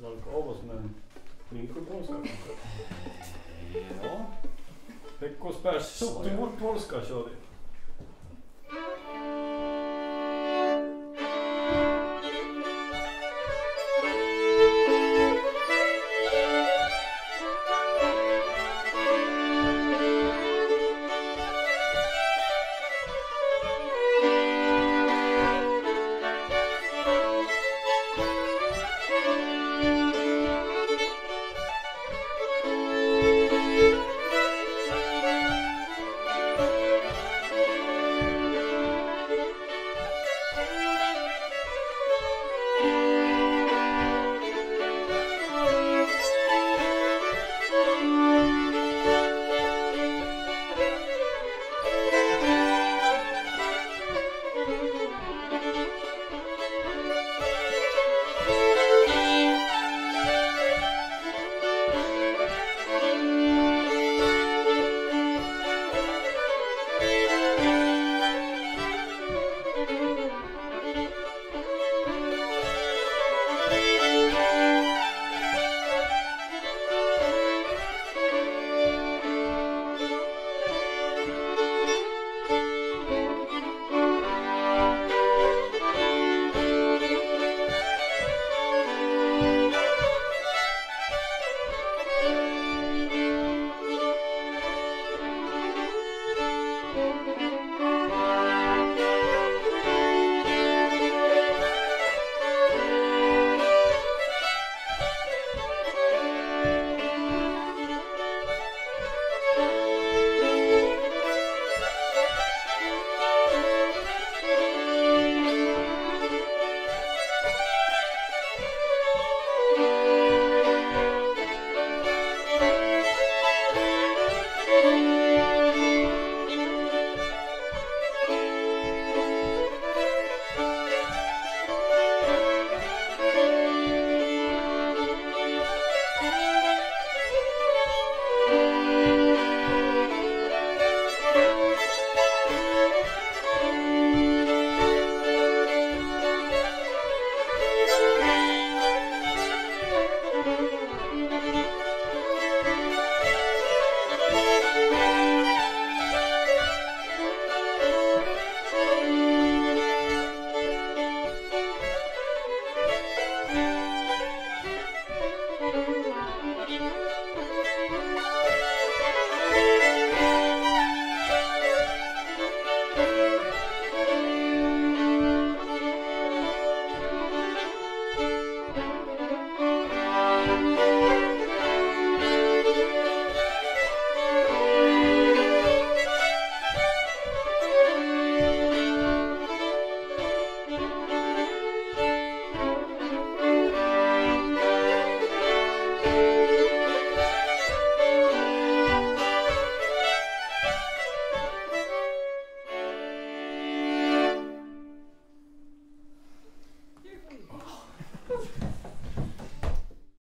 svalka av oss med Ringsjöpolska kanske. Eh, ja. Veckosbärs Så, ja. storpolska kör vi.